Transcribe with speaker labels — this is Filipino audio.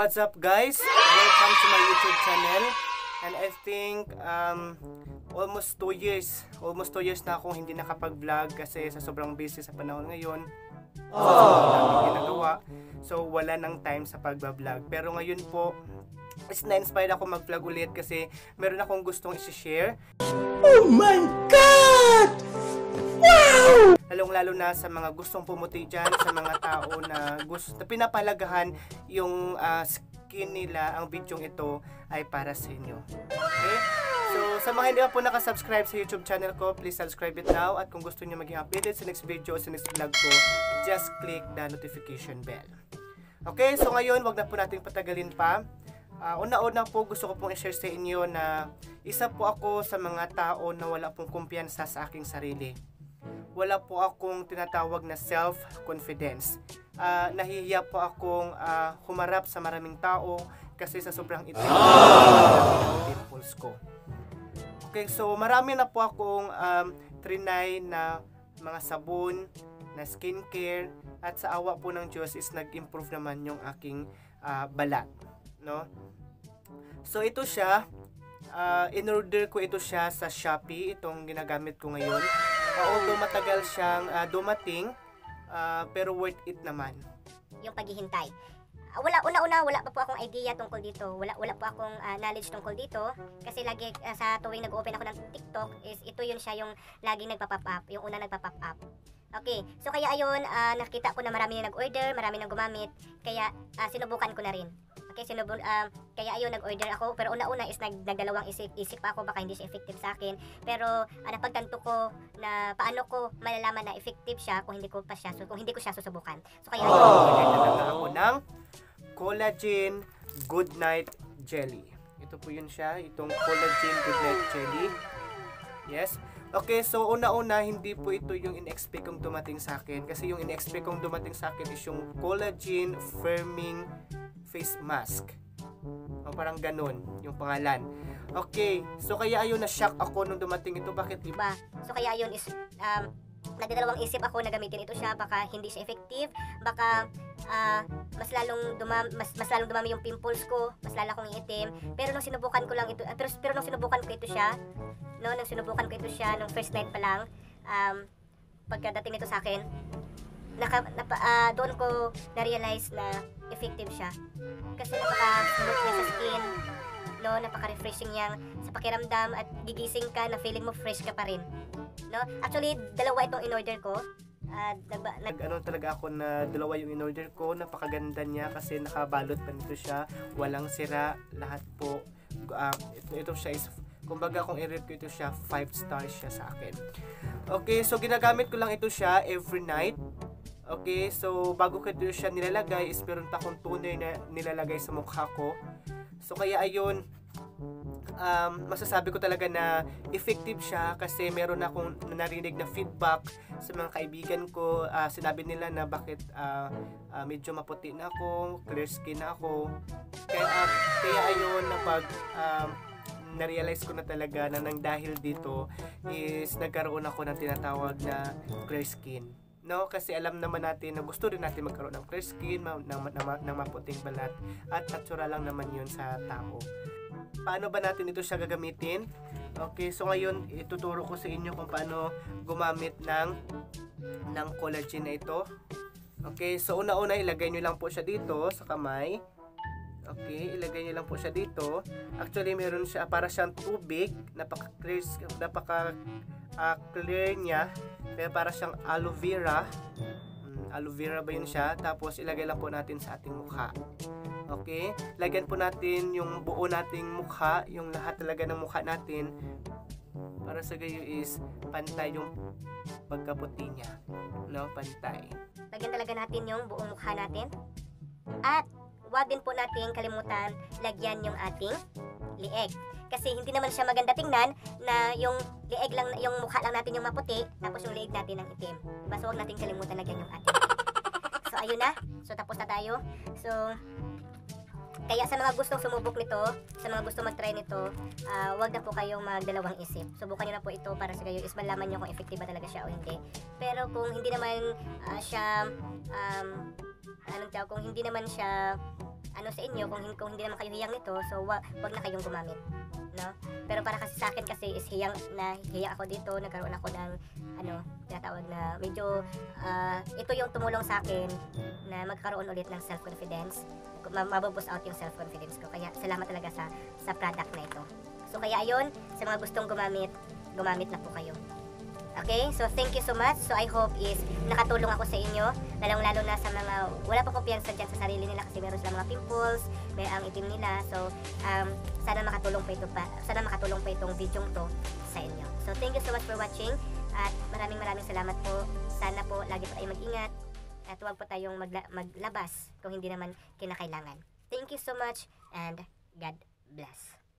Speaker 1: what's up guys? Welcome to my YouTube channel. And I think um, almost 2 years, almost 2 years na akong hindi nakapag-vlog kasi sa sobrang busy sa panahon ngayon. So. So, wala nang time sa pagbablog. Pero ngayon po, is na-inspired ako mag-vlog ulit kasi meron akong gustong i-share.
Speaker 2: Oh my
Speaker 1: Lalong-lalo na sa mga gustong pumuti dyan, sa mga tao na gusto na pinapalagahan yung ah, skin nila, ang bidyong ito ay para sa inyo. Okay? So, sa mga hindi pa po nakasubscribe sa YouTube channel ko, please subscribe it now. At kung gusto niyo maging updated sa next video o sa next vlog ko, just click the notification bell. Okay, so ngayon, wag na po natin patagalin pa. Ah, una-una po gusto ko pong i-share sa inyo na isa po ako sa mga tao na wala pong kumpiyansa sa aking sarili. Wala po akong tinatawag na self-confidence. Ah, nahihiya po akong ah, humarap sa maraming tao kasi sa sobrang itim ng pimples ko. Okay, so marami na po akong um, trinay na mga sabon, na skincare, at sa awa po ng Diyos is nag-improve naman yung aking ah, balat. No? So ito siya, ah, in-order ko ito siya sa Shopee, itong ginagamit ko ngayon. Although matagal siyang ah, dumating, ah, pero worth it naman.
Speaker 3: yung paghihintay. Ah, wala una-una wala pa po akong idea tungkol dito. Wala wala po akong ah, knowledge tungkol dito kasi lagi ah, sa tuwing nag-open ako ng TikTok is ito yun siya yung laging nagpa-pop up, yung una nagpa-pop up. Okay, so kaya ayun, ah, nakita ko na marami na nag-order, marami nang gumamit, kaya ah, sinubukan ko na rin. Okay, sinubu ah, kaya ayun nag-order ako pero una-una is nag nagdalawang isip isip pa ako baka hindi siya effective sa akin. Pero ah, napagtanto ko na paano ko malalaman na effective siya kung hindi ko pa siya so, kung hindi ko siya susubukan. So kaya ayun,
Speaker 1: Nagdala na ako ng Collagen Good Night Jelly. Ito po yun siya, itong Collagen Good Night Jelly. Yes. Okay, so una-una, hindi po ito yung in-expect kong dumating sa akin. Kasi yung in-expect kong dumating sa akin is yung Collagen Firming Face Mask. O parang ganun, yung pangalan. Okay, so kaya ayun, na-shock ako nung dumating ito. Bakit iba?
Speaker 3: ba? So kaya yun is um, nagdadalawang isip ako na gamitin ito siya baka hindi siya effective, baka ah, mas lalong dumam mas, mas lalong dumami yung pimples ko, mas lala kong iitim. Pero nung sinubukan ko lang ito, ah, pero, pero nung sinubukan ko ito siya, no, nung sinubukan ko ito siya nung first night pa lang, um, pagkadating nito sa akin, naka, napa, ah, doon ko na-realize na effective siya. Kasi napaka-smooth niya sa skin, no, napaka-refreshing niya sa pakiramdam at gigising ka na feeling mo fresh ka pa rin. No? Actually, dalawa itong in-order ko. Ah, nagba, nag,
Speaker 1: ano talaga ako na dalawa yung in-order ko napakaganda niya kasi nakabalot pa nito siya walang sira lahat po Ah, ito, ito siya is kumbaga kung i-rate ko ito siya 5 stars siya sa akin okay so ginagamit ko lang ito siya every night okay so bago ko ito siya nilalagay is meron pa akong toner na nilalagay sa mukha ko so kaya ayun um, masasabi ko talaga na effective siya kasi meron akong narinig na feedback sa mga kaibigan ko. Ah, sinabi nila na bakit ah, ah, medyo maputi na ako, clear skin na ako. Kaya, ah, kaya ayun, na pag um, na-realize ko na talaga na nang dahil dito is nagkaroon ako ng tinatawag na clear skin. No, kasi alam naman natin na gusto rin natin magkaroon ng clear skin, ma- ng, ng, ng maputing balat at natural lang naman yun sa tao paano ba natin ito siya gagamitin? Okay, so ngayon ituturo ko sa inyo kung paano gumamit ng ng collagen na ito. Okay, so una-una ilagay nyo lang po siya dito sa kamay. Okay, ilagay nyo lang po siya dito. Actually, meron siya para siyang tubig, napaka-clear, napaka ah, clear niya. Kaya para siyang aloe vera. Mm, aloe vera ba yun siya? Tapos ilagay lang po natin sa ating mukha. Okay? Lagyan po natin yung buo nating mukha, yung lahat talaga ng mukha natin para sa gayo is pantay yung pagkaputi niya. No, pantay.
Speaker 3: lagyan talaga natin yung buong mukha natin. At huwag din po natin kalimutan lagyan yung ating lieg. Kasi hindi naman siya maganda tingnan na yung lieg lang, yung mukha lang natin yung maputi, tapos yung lieg natin ang itim. Diba? So huwag natin kalimutan lagyan yung ating So ayun na. So tapos na tayo. So kaya sa mga gustong sumubok nito, sa mga gustong mag-try nito, ah, wag na po kayong magdalawang isip. Subukan niyo na po ito para sa kayo is malaman niyo kung effective ba talaga siya o hindi. Pero kung hindi naman ah, siya um, anong tawag, kung hindi naman siya ano sa inyo kung, kung hindi naman kayo hiyang nito so wa, wag na kayong gumamit no? Pero para kasi sa akin kasi is hiyang na hiya ako dito nagkaroon ako ng ano tinatawag na medyo ah, ito yung tumulong sa akin na magkaroon ulit ng self confidence mabubus out yung self confidence ko. Kaya salamat talaga sa sa product na ito. So kaya ayun sa mga gustong gumamit gumamit na po kayo Okay? So, thank you so much. So, I hope is nakatulong ako sa inyo. Lalong-lalo na sa mga wala pa kumpiyansa dyan sa sarili nila kasi meron silang mga pimples, may ang itim nila. So, um, sana makatulong pa ito pa, sana makatulong pa itong video to sa inyo. So, thank you so much for watching at maraming maraming salamat po. Sana po lagi po tayong mag-ingat at huwag po tayong magla- maglabas kung hindi naman kinakailangan. Thank you so much and God bless.